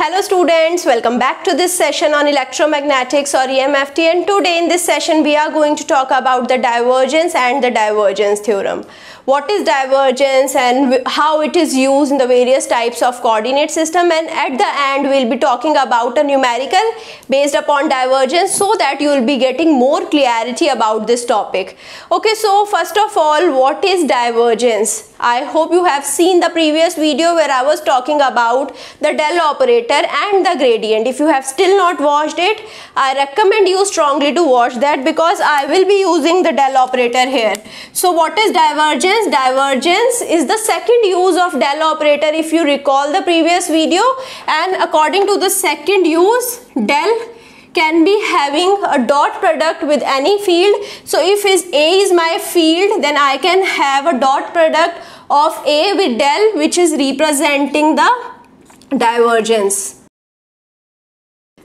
Hello students, welcome back to this session on electromagnetics or EMFT and today in this session we are going to talk about the divergence and the divergence theorem. What is divergence and how it is used in the various types of coordinate system and at the end we will be talking about a numerical based upon divergence so that you will be getting more clarity about this topic. Okay, so first of all what is divergence? I hope you have seen the previous video where I was talking about the del operator and the gradient. If you have still not watched it, I recommend you strongly to watch that because I will be using the del operator here. So what is divergence? Divergence is the second use of del operator if you recall the previous video and according to the second use del can be having a dot product with any field. So if is A is my field then I can have a dot product of A with del which is representing the divergence.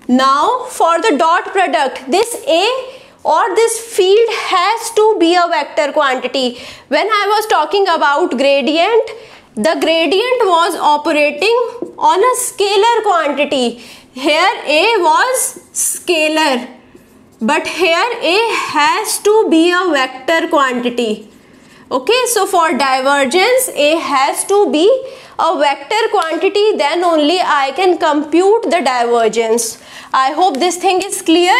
Now for the dot product this A or this field has to be a vector quantity. When I was talking about gradient the gradient was operating on a scalar quantity. Here A was scalar but here A has to be a vector quantity okay so for divergence a has to be a vector quantity then only I can compute the divergence I hope this thing is clear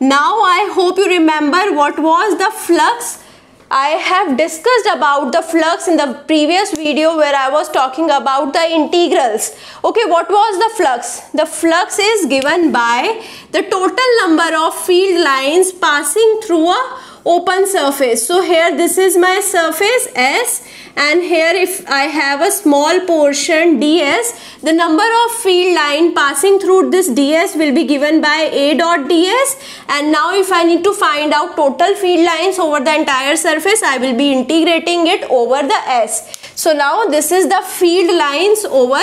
now I hope you remember what was the flux I have discussed about the flux in the previous video where I was talking about the integrals. Okay, what was the flux? The flux is given by the total number of field lines passing through a open surface. So here this is my surface S and here if I have a small portion ds the number of field line passing through this ds will be given by a dot ds and now if I need to find out total field lines over the entire surface I will be integrating it over the s. So now this is the field lines over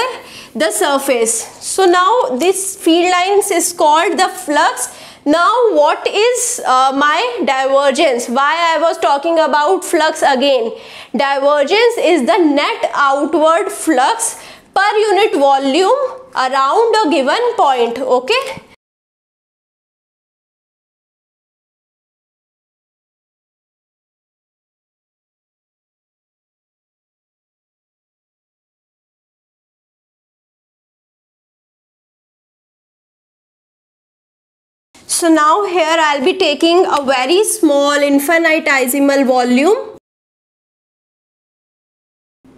the surface. So now this field lines is called the flux now what is uh, my divergence? Why I was talking about flux again. Divergence is the net outward flux per unit volume around a given point. Okay. So now here I'll be taking a very small infinitesimal volume.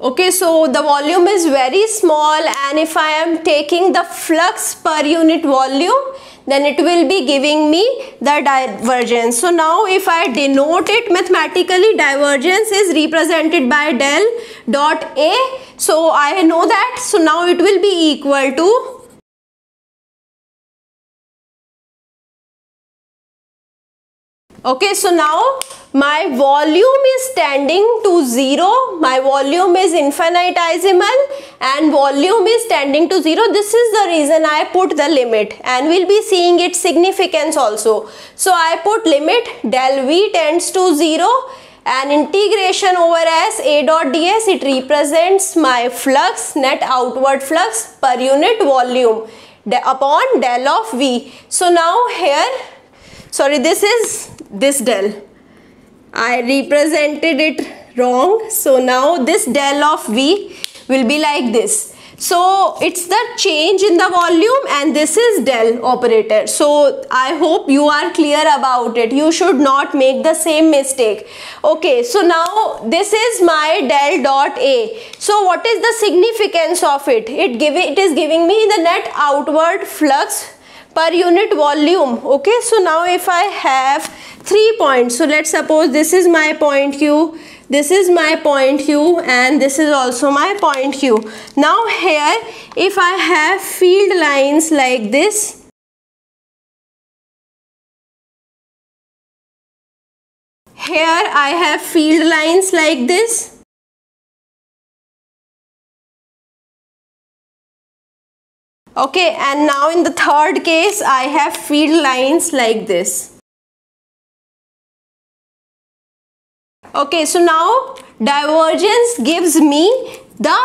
Okay, so the volume is very small and if I am taking the flux per unit volume, then it will be giving me the divergence. So now if I denote it mathematically, divergence is represented by del dot A. So I know that. So now it will be equal to okay so now my volume is tending to zero. My volume is infinitesimal and volume is tending to zero. This is the reason i put the limit and we'll be seeing its significance also. So i put limit del v tends to zero and integration over s a dot ds it represents my flux net outward flux per unit volume upon del of v. So now here sorry this is this del. I represented it wrong. So now this del of V will be like this. So it's the change in the volume and this is del operator. So I hope you are clear about it. You should not make the same mistake. Okay so now this is my del dot A. So what is the significance of it? It give it is giving me the net outward flux per unit volume. Okay so now if I have three points so let's suppose this is my point Q this is my point Q and this is also my point Q. Now here if I have field lines like this here I have field lines like this okay and now in the third case I have field lines like this okay so now divergence gives me the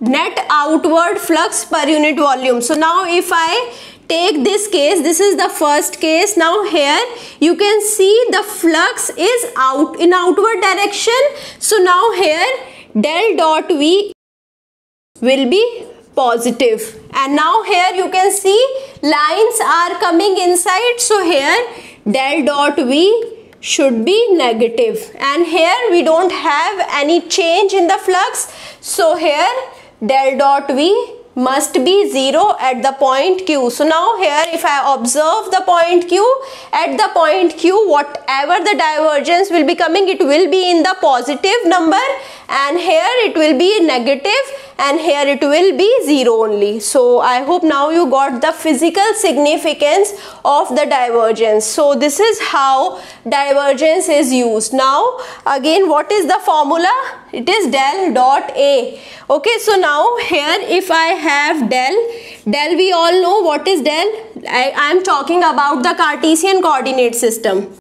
net outward flux per unit volume. So now if I take this case, this is the first case. Now here you can see the flux is out in outward direction. So now here del dot V will be positive. And now here you can see lines are coming inside. So here del dot V should be negative. And here we don't have any change in the flux. So here del dot V must be 0 at the point Q. So now here if I observe the point Q, at the point Q whatever the divergence will be coming it will be in the positive number. And here it will be negative and here it will be 0 only. So I hope now you got the physical significance of the divergence. So this is how divergence is used. Now again what is the formula? It is del dot A. Okay so now here if I have del, del we all know what is del. I am talking about the Cartesian coordinate system.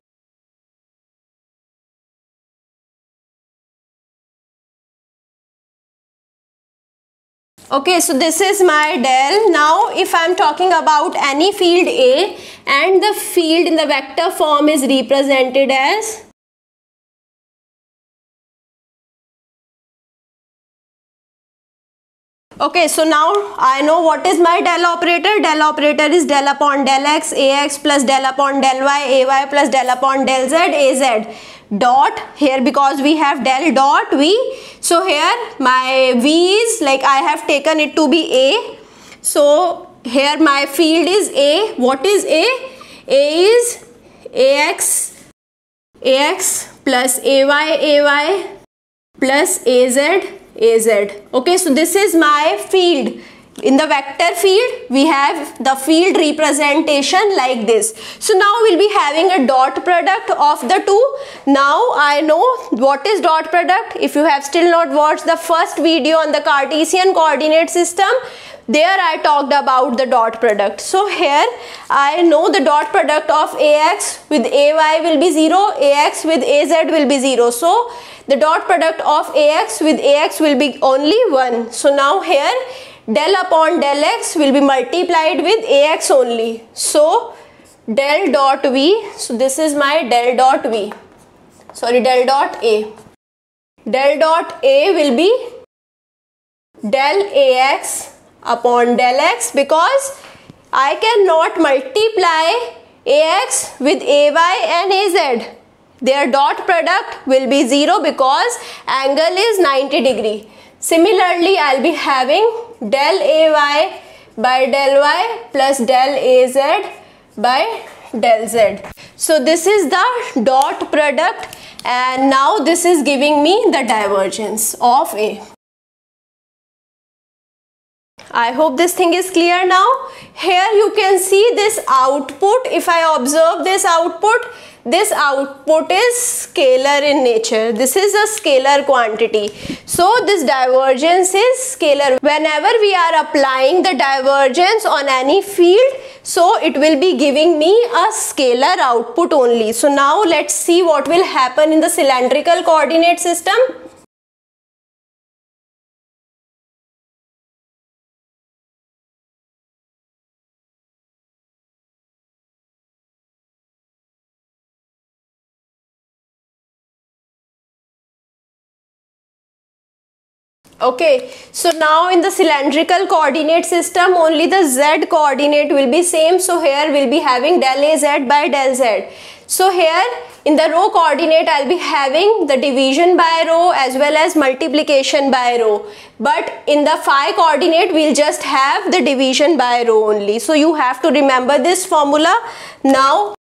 Okay so this is my del. Now if i'm talking about any field a and the field in the vector form is represented as? Okay, so now I know what is my del operator. Del operator is del upon del x, ax plus del upon del y, ay plus del upon del z, az dot here because we have del dot v. So here my v is like i have taken it to be a. So here my field is a. What is a? A is ax ax plus ay ay plus az az. Okay so this is my field in the vector field we have the field representation like this so now we'll be having a dot product of the two now i know what is dot product if you have still not watched the first video on the cartesian coordinate system there I talked about the dot product. So here I know the dot product of AX with AY will be 0, AX with AZ will be 0. So the dot product of AX with AX will be only 1. So now here del upon del x will be multiplied with ax only. So del dot v, so this is my del dot v, sorry del dot a. Del dot a will be del ax upon del x because I cannot multiply ax with ay and az. Their dot product will be 0 because angle is 90 degree. Similarly, I'll be having del ay by del y plus del az by del z. So this is the dot product and now this is giving me the divergence of A. I hope this thing is clear now. Here you can see this output. If I observe this output, this output is scalar in nature. This is a scalar quantity. So this divergence is scalar. Whenever we are applying the divergence on any field so it will be giving me a scalar output only. So now let's see what will happen in the cylindrical coordinate system okay so now in the cylindrical coordinate system only the z coordinate will be same. So here we'll be having del az by del z. So here in the rho coordinate I'll be having the division by rho as well as multiplication by rho. But in the phi coordinate we'll just have the division by rho only. So you have to remember this formula now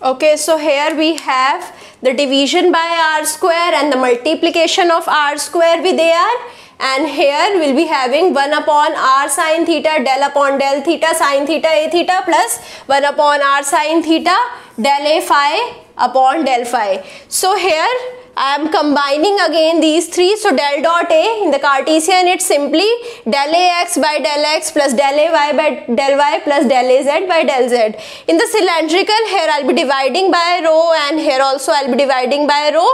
Okay, so here we have the division by r square and the multiplication of r square with ar and here we'll be having 1 upon r sine theta del upon del theta sine theta a theta plus 1 upon r sine theta del a phi upon del phi. So here I am combining again these three. So del dot A in the Cartesian it's simply del AX by del X plus del AY by del Y plus del AZ by del Z. In the cylindrical here I'll be dividing by rho and here also I'll be dividing by rho.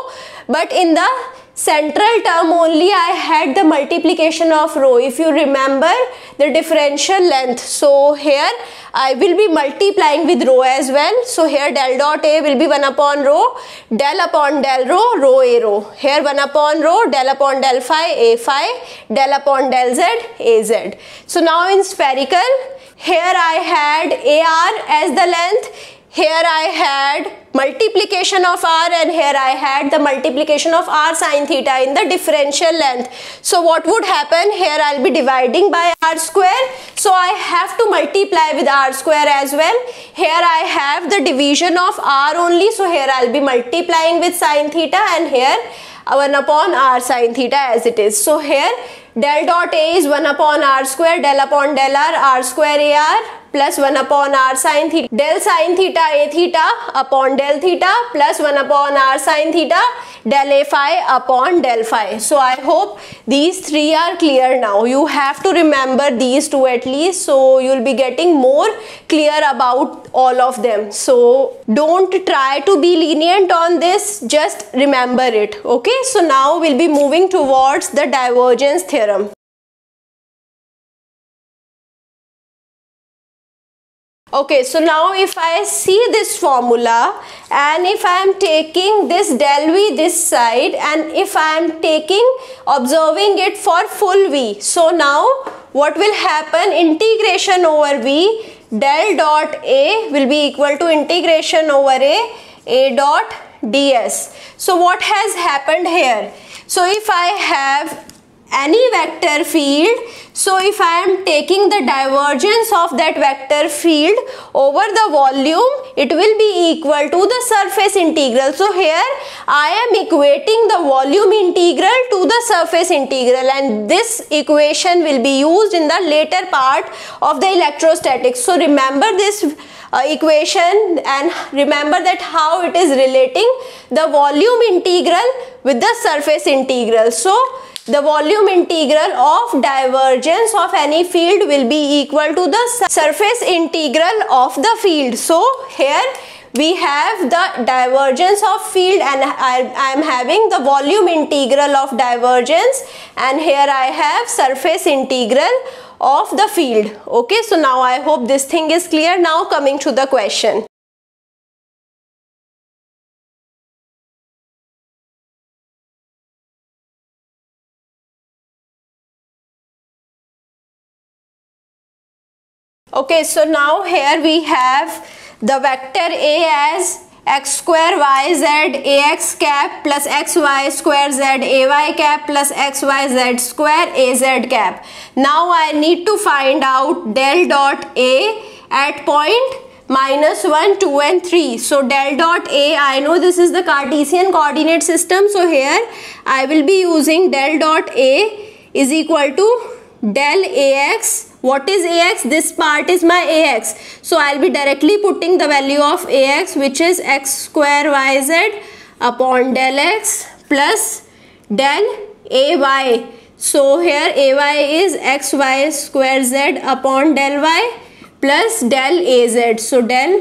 But in the central term only I had the multiplication of rho. If you remember the differential length. So here I will be multiplying with rho as well. So here del dot a will be 1 upon rho del upon del rho rho a rho. Here 1 upon rho del upon del phi a phi del upon del z a z. So now in spherical here I had AR as the length here I had multiplication of r and here I had the multiplication of r sine theta in the differential length. So what would happen here I'll be dividing by r square. So I have to multiply with r square as well. Here I have the division of r only. So here I'll be multiplying with sine theta and here 1 upon r sine theta as it is. So here del dot a is 1 upon r square del upon del r r square ar plus 1 upon r sine theta del sine theta a theta upon del theta plus 1 upon r sine theta del a phi upon del phi. So I hope these three are clear now. You have to remember these two at least so you'll be getting more clear about all of them. So don't try to be lenient on this just remember it okay. So now we'll be moving towards the divergence theorem. Okay, so now if I see this formula and if I am taking this del V this side and if I am taking observing it for full V. So now what will happen integration over V del dot A will be equal to integration over A A dot ds. So what has happened here? So if I have any vector field. So if I am taking the divergence of that vector field over the volume it will be equal to the surface integral. So here I am equating the volume integral to the surface integral and this equation will be used in the later part of the electrostatics so remember this uh, equation and remember that how it is relating the volume integral with the surface integral. So the volume integral of divergence of any field will be equal to the surface integral of the field. So here we have the divergence of field and I, am having the volume integral of divergence and here I have surface integral of the field. Okay, so now I hope this thing is clear. Now coming to the question. Okay, so now here we have the vector A as x square y z ax cap plus xy square z ay cap plus xyz square az cap. Now I need to find out del dot A at point minus 1, 2 and 3. So del dot A, I know this is the Cartesian coordinate system. So here I will be using del dot A is equal to del Ax what is ax this part is my ax so i'll be directly putting the value of ax which is x square yz upon del x plus del ay so here ay is xy square z upon del y plus del az so del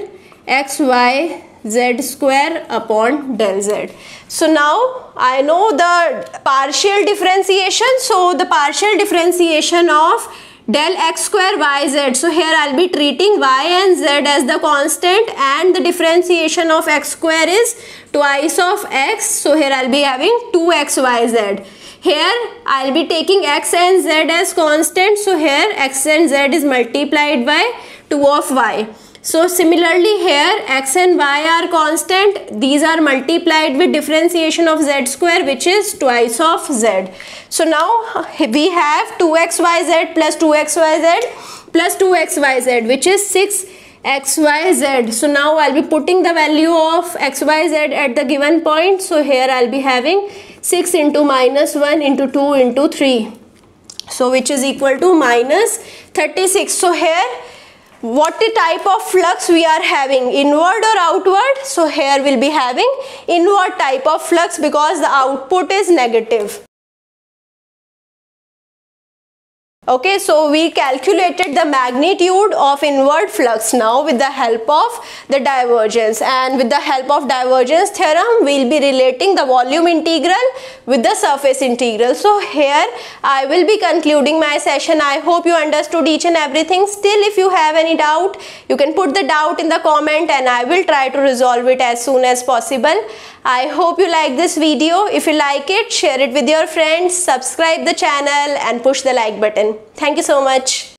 xy z square upon del z. So now I know the partial differentiation. So the partial differentiation of del x square yz so here i'll be treating y and z as the constant and the differentiation of x square is twice of x. So here i'll be having 2xyz here i'll be taking x and z as constant. So here x and z is multiplied by 2 of y so similarly here x and y are constant. These are multiplied with differentiation of z square which is twice of z. So now we have 2xyz plus 2xyz plus 2xyz which is 6 xyz so now i'll be putting the value of xyz at the given point so here i'll be having 6 into minus 1 into 2 into 3 so which is equal to minus 36 so here what type of flux we are having? Inward or outward? So here we'll be having inward type of flux because the output is negative okay so we calculated the magnitude of inward flux now with the help of the divergence. And with the help of divergence theorem we'll be relating the volume integral with the surface integral. So here i will be concluding my session. I hope you understood each and everything. Still if you have any doubt you can put the doubt in the comment and i will try to resolve it as soon as possible. I hope you like this video. If you like it, share it with your friends, subscribe the channel and push the like button. Thank you so much.